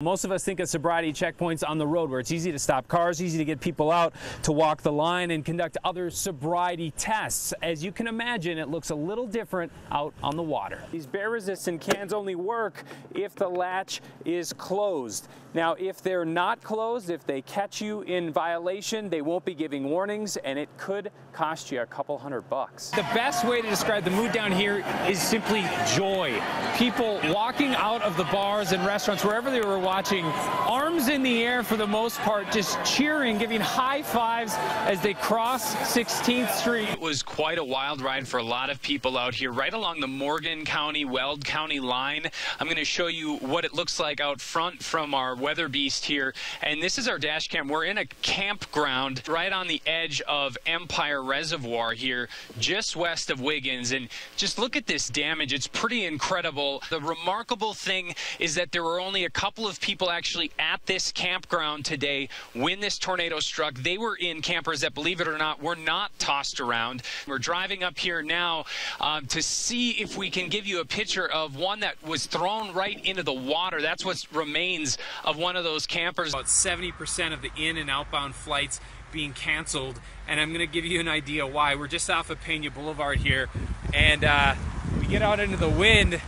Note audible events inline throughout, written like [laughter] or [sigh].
Most of us think of sobriety checkpoints on the road where it's easy to stop cars, easy to get people out to walk the line and conduct other sobriety tests. As you can imagine, it looks a little different out on the water. These bear resistant cans only work if the latch is closed. Now, if they're not closed, if they catch you in violation, they won't be giving warnings and it could cost you a couple hundred bucks. The best way to describe the mood down here is simply joy. People walking out of the bars and restaurants, wherever they were watching, arms in the air for the most part, just cheering, giving high fives as they cross 16th Street. It was quite a wild ride for a lot of people out here, right along the Morgan County, Weld County line. I'm going to show you what it looks like out front from our weather beast here. And this is our dash cam. We're in a campground right on the edge of Empire Reservoir here, just west of Wiggins. And just look at this damage. It's pretty incredible. The remarkable thing is that there were only a couple of people actually at this campground today when this tornado struck. They were in campers that, believe it or not, were not tossed around. We're driving up here now um, to see if we can give you a picture of one that was thrown right into the water. That's what remains of one of those campers. About 70% of the in and outbound flights being canceled, and I'm going to give you an idea why. We're just off of Pena Boulevard here, and uh, we get out into the wind. [laughs]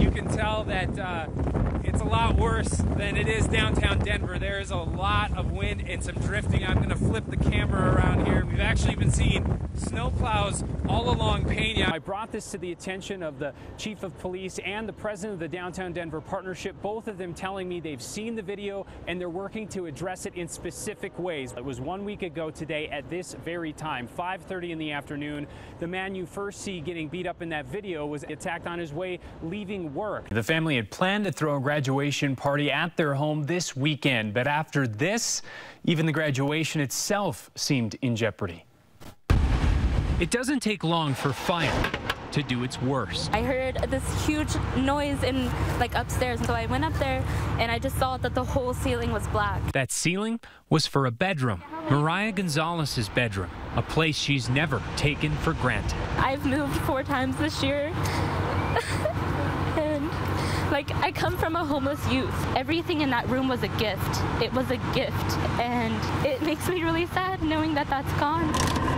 you can tell that uh, it's a lot worse than it is downtown Denver. There is a lot of wind and some drifting. I'm going to flip the camera around here. We've actually been seeing snowplows all along Pena. I brought this to the attention of the chief of police and the president of the Downtown Denver Partnership, both of them telling me they've seen the video and they're working to address it in specific ways. It was one week ago today at this very time, 5.30 in the afternoon. The man you first see getting beat up in that video was attacked on his way leaving work. The family had planned to throw a graduation party at their home this weekend, but after this, even the graduation itself seemed in jeopardy. It doesn't take long for fire to do its worst. I heard this huge noise in like upstairs, so I went up there and I just saw that the whole ceiling was black. That ceiling was for a bedroom, Mariah Gonzalez's bedroom, a place she's never taken for granted. I've moved four times this year. Like I come from a homeless youth. Everything in that room was a gift. It was a gift and it makes me really sad knowing that that's gone.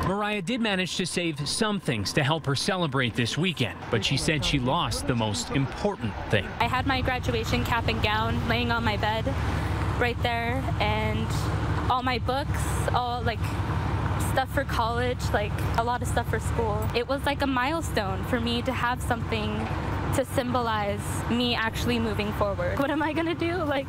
Mariah did manage to save some things to help her celebrate this weekend, but she said she lost the most important thing. I had my graduation cap and gown laying on my bed right there and all my books, all like stuff for college, like a lot of stuff for school. It was like a milestone for me to have something to symbolize me actually moving forward. What am I gonna do? Like,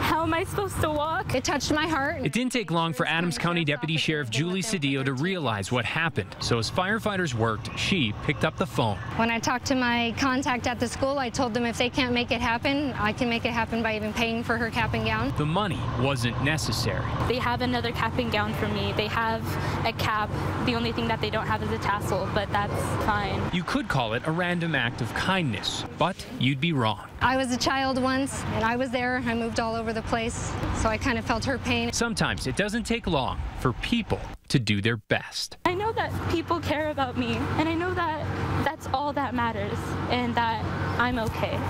how am I supposed to walk? It touched my heart. It didn't take long for Adams County Deputy Sheriff Julie Cedillo to realize what happened. So as firefighters worked, she picked up the phone. When I talked to my contact at the school, I told them if they can't make it happen, I can make it happen by even paying for her cap and gown. The money wasn't necessary. They have another cap and gown for me. They have a cap. The only thing that they don't have is a tassel, but that's fine. You could call it a random act of kindness, but you'd be wrong. I was a child once, and I was there. I moved all over the place, so I kind of felt her pain. Sometimes it doesn't take long for people to do their best. I know that people care about me, and I know that that's all that matters, and that I'm okay.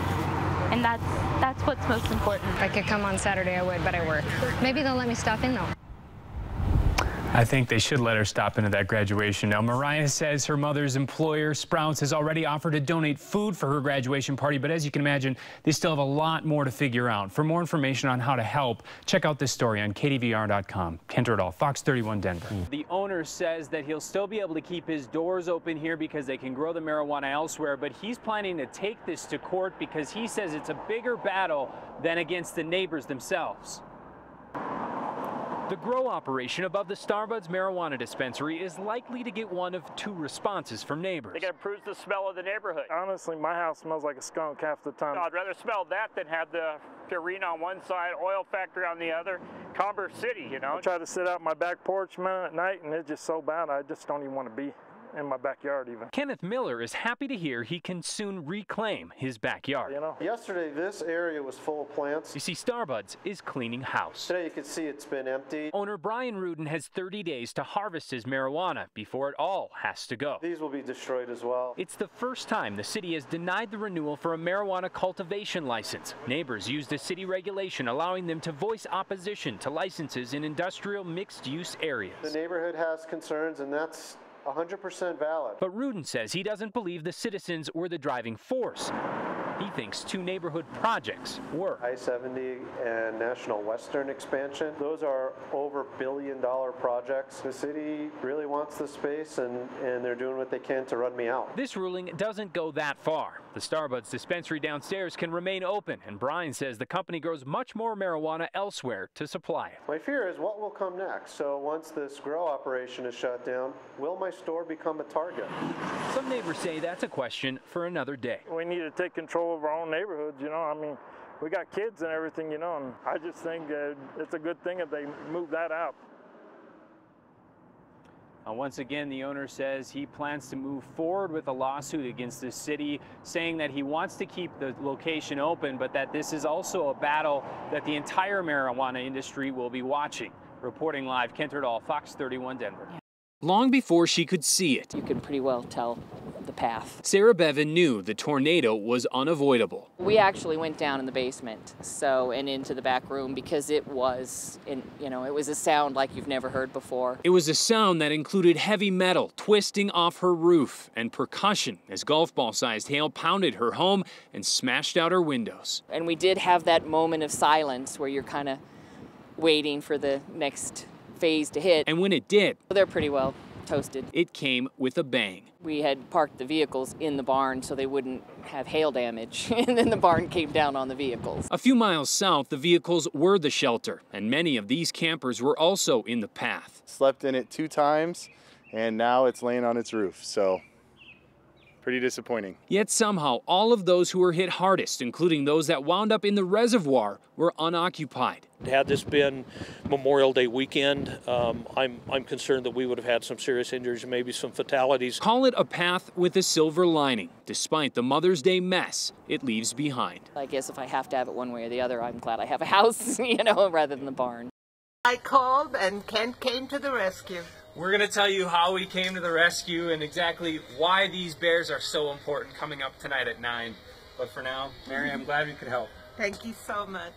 And that's that's what's most important. If I could come on Saturday, I would, but I work. Maybe they'll let me stop in though. I think they should let her stop into that graduation. Now, Mariah says her mother's employer, Sprouts, has already offered to donate food for her graduation party, but as you can imagine, they still have a lot more to figure out. For more information on how to help, check out this story on KDVR.com. Kent Erdahl, Fox 31 Denver. The owner says that he'll still be able to keep his doors open here because they can grow the marijuana elsewhere, but he's planning to take this to court because he says it's a bigger battle than against the neighbors themselves. The grow operation above the Starbuds marijuana dispensary is likely to get one of two responses from neighbors. It improves the smell of the neighborhood. Honestly, my house smells like a skunk half the time. I'd rather smell that than have the Purina on one side, oil factory on the other, Commerce City, you know. I try to sit out my back porch man at night and it's just so bad I just don't even want to be in my backyard even. Kenneth Miller is happy to hear he can soon reclaim his backyard. You know, Yesterday, this area was full of plants. You see, Starbuds is cleaning house. Today, you can see it's been empty. Owner Brian Ruden has 30 days to harvest his marijuana before it all has to go. These will be destroyed as well. It's the first time the city has denied the renewal for a marijuana cultivation license. Neighbors used a city regulation allowing them to voice opposition to licenses in industrial mixed use areas. The neighborhood has concerns, and that's 100% valid. But Ruden says he doesn't believe the citizens were the driving force. He thinks two neighborhood projects were. I-70 and National Western expansion, those are over billion dollar projects. The city really wants the space and, and they're doing what they can to run me out. This ruling doesn't go that far. The Starbuds dispensary downstairs can remain open, and Brian says the company grows much more marijuana elsewhere to supply it. My fear is what will come next. So once this grow operation is shut down, will my store become a target? Some neighbors say that's a question for another day. we need to take control of our own neighborhoods, you know. I mean, we got kids and everything, you know, and I just think uh, it's a good thing if they move that out. Uh, once again, the owner says he plans to move forward with a lawsuit against the city, saying that he wants to keep the location open, but that this is also a battle that the entire marijuana industry will be watching. Reporting live, Kent Erdahl, Fox 31 Denver. Long before she could see it, You can pretty well tell the path. Sarah Bevan knew the tornado was unavoidable. We actually went down in the basement, so and into the back room because it was, in, you know, it was a sound like you've never heard before. It was a sound that included heavy metal twisting off her roof and percussion as golf ball sized hail pounded her home and smashed out her windows. And we did have that moment of silence where you're kind of waiting for the next phase to hit. And when it did, They're pretty well toasted. it came with a bang. We had parked the vehicles in the barn so they wouldn't have hail damage, [laughs] and then the barn came down on the vehicles. A few miles south, the vehicles were the shelter, and many of these campers were also in the path. Slept in it two times, and now it's laying on its roof. So, pretty disappointing. Yet somehow, all of those who were hit hardest, including those that wound up in the reservoir, were unoccupied. Had this been Memorial Day weekend, um, I'm, I'm concerned that we would have had some serious injuries, and maybe some fatalities. Call it a path with a silver lining, despite the Mother's Day mess it leaves behind. I guess if I have to have it one way or the other, I'm glad I have a house, [laughs] you know, rather than the barn. I called and Kent came to the rescue. We're going to tell you how we came to the rescue and exactly why these bears are so important coming up tonight at 9. But for now, Mary, I'm glad we could help. Thank you so much.